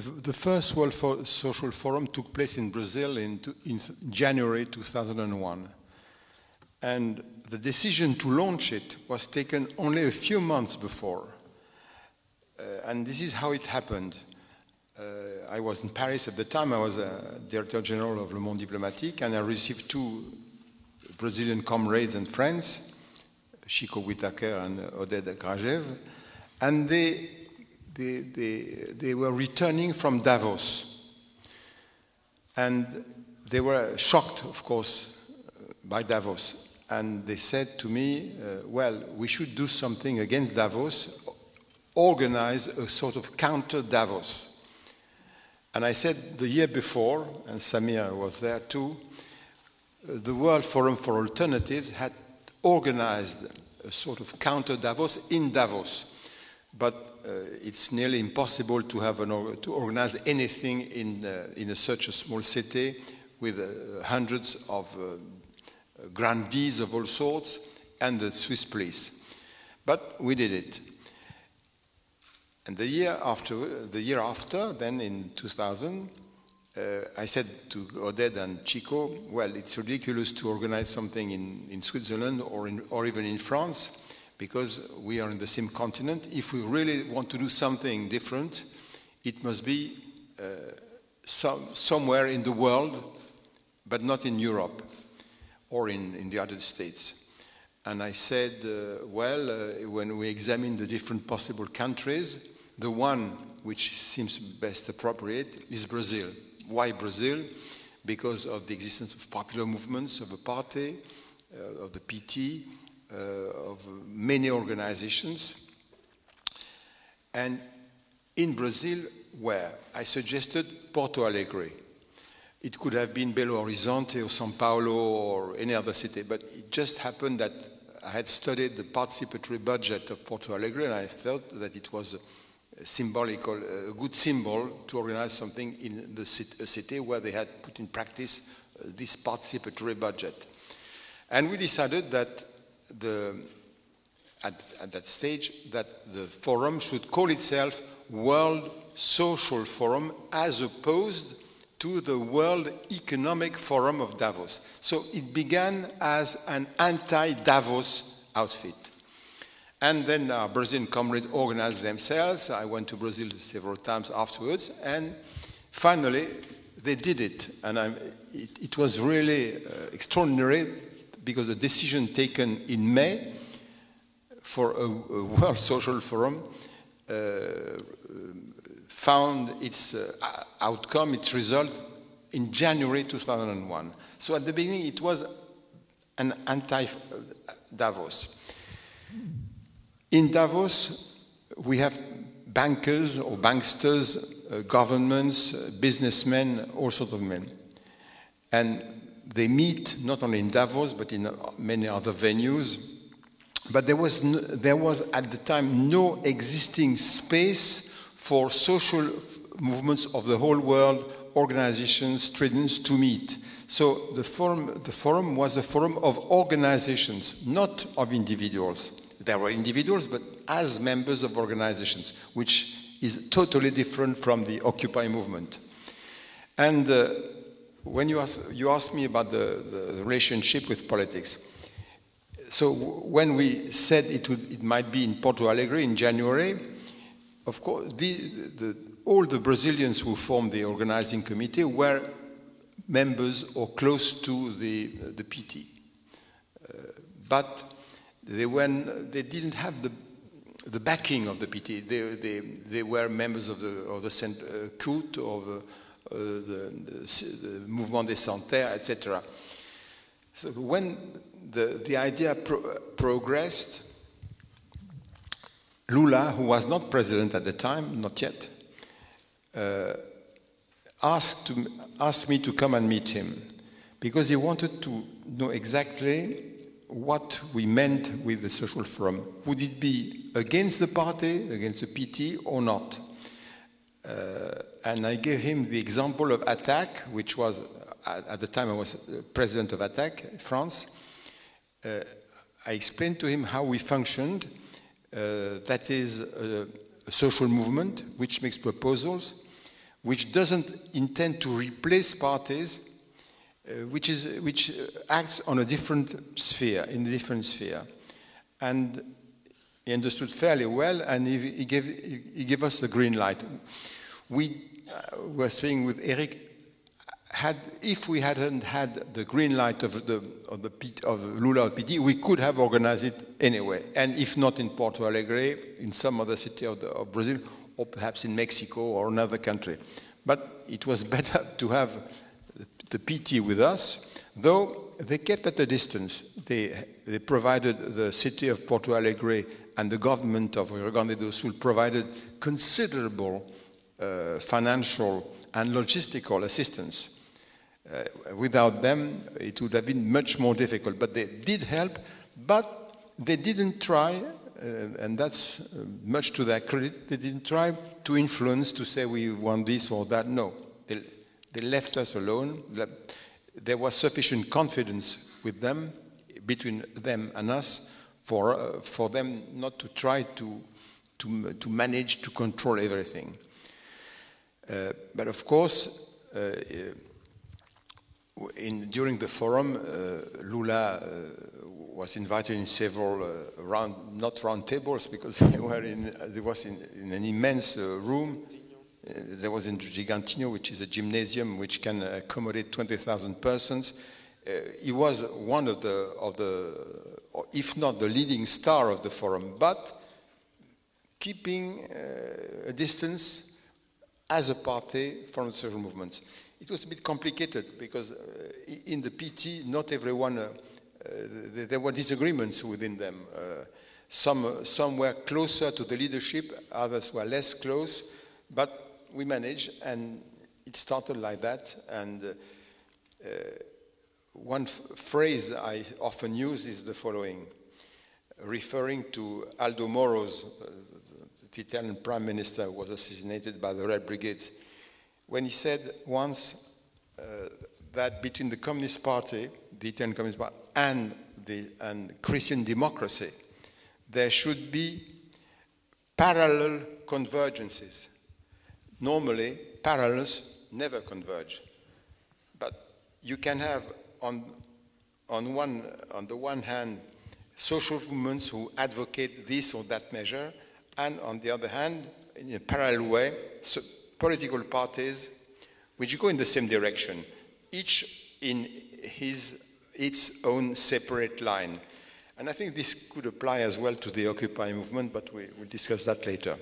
the, the first World For- Social Forum took place in Brazil in, in January 2001. And the decision to launch it was taken only a few months before. Uh, and this is how it happened. Uh, I was in Paris at the time, I was a Director General of Le Monde Diplomatique, and I received two Brazilian comrades and friends, Chico Whitaker and Oded Grajew, and they, they, they, they were returning from Davos. And they were shocked, of course, by Davos. And they said to me, uh, well, we should do something against Davos, organize a sort of counter Davos. And I said the year before, and Samir was there too, uh, the World Forum for Alternatives had organized a sort of counter Davos in Davos. But uh, it's nearly impossible to, have an, to organize anything in, uh, in a, such a small city with uh, hundreds of uh, grandees of all sorts and the Swiss police. But we did it. And the year after, the year after then in 2000, uh, I said to Oded and Chico, well, it's ridiculous to organize something in, in Switzerland or, in, or even in France because we are in the same continent. If we really want to do something different, it must be uh, some, somewhere in the world, but not in Europe or in, in the United States. And I said, uh, well, uh, when we examine the different possible countries, the one which seems best appropriate is Brazil. Why Brazil? Because of the existence of popular movements of a party, uh, of the PT, of many organizations. And in Brazil, where I suggested Porto Alegre. It could have been Belo Horizonte or Sao Paulo or any other city, but it just happened that I had studied the participatory budget of Porto Alegre and I thought that it was a symbolical, a good symbol to organize something in the city where they had put in practice uh, this participatory budget. And we decided that the, at, at that stage that the forum should call itself World Social Forum as opposed to the World Economic Forum of Davos. So it began as an anti Davos outfit. And then our Brazilian comrades organized themselves. I went to Brazil several times afterwards, and finally they did it. And it, it, was really uh, extraordinary because the decision taken in May for a, a World Social Forum uh, found its uh, outcome, its result, in January 2001. So at the beginning, it was an anti Davos. In Davos, we have bankers or banksters, uh, governments, uh, businessmen, all sorts of men. And they meet not only in Davos, but in many other venues. But there was, no, there was at the time no existing space for social movements of the whole world, organizations, students to meet. So the forum, the forum was a forum of organizations, not of individuals. There were individuals, but as members of organizations, which is totally different from the Occupy movement. And uh, when you ask, you asked me about the, the, relationship with politics, so when we said it, would, it might be in Porto Alegre in January, of course, the, the, all the Brazilians who formed the organizing committee were members or close to the, the PT. Uh, but they, they didn't have the, the backing of the PT. They, they, they were members of the, of the uh, CUT, of the, uh, the, the, Mouvement des Sans-Terre, etc. So when the, the idea pro progressed, Lula, who was not president at the time, not yet, uh, asked, to, asked me to come and meet him because he wanted to know exactly what we meant with the social forum. Would it be against the party, against the PT, or not? Uh, and I gave him the example of ATTAC, which was, at the time I was president of ATTAC, France. Uh, I explained to him how we functioned. Uh, that is a, a, social movement which makes proposals, which doesn't intend to replace parties, uh, which, is, which acts on a different sphere, in a different sphere. And he understood fairly well, and he, he, gave, he gave us the green light. We uh, were speaking with Eric. Had, if we hadn't had the green light of the of the of Lula PT, we could have organized it anyway. And if not in Porto Alegre, in some other city of, the, of Brazil, or perhaps in Mexico or another country. But it was better to have the PT with us, though they kept at a distance. They, they provided the city of Porto Alegre and the government of Rio Grande do Sul provided considerable uh, financial and logistical assistance. Uh, without them, it would have been much more difficult. But they did help, but they didn't try, uh, and that's uh, much to their credit, they didn't try to influence, to say we want this or that. No, they, they left us alone. There was sufficient confidence with them, between them and us, for, uh, for them not to try to, to, to manage to control everything. Uh, but of course, uh, in, during the forum, uh, Lula uh, was invited in several round, not round tables because they were in, they was in, in an immense room. there was in Gigantinho, which is a gymnasium which can accommodate 20,000 persons. He was one of the, of the, if not the leading star of the forum, but keeping a distance as a party from the social movements. It was a bit complicated because uh, in the PT, not everyone, uh, uh, there were disagreements within them. Uh, some, some were closer to the leadership, others were less close, but we managed, and it started like that. And uh, uh, one phrase I often use is the following, referring to Aldo Moro's, the Italian prime minister who was assassinated by the Red Brigades when he said once uh, that between the Communist Party, the Italian Communist Party, and, the, and Christian democracy, there should be parallel convergences. Normally, parallels never converge. But you can have on, on, one, on the one hand social movements who advocate this or that measure, and on the other hand, in a parallel way, so political parties which go in the same direction, each in his, its own separate line. And I think this could apply as well to the Occupy movement, but we, will discuss that later.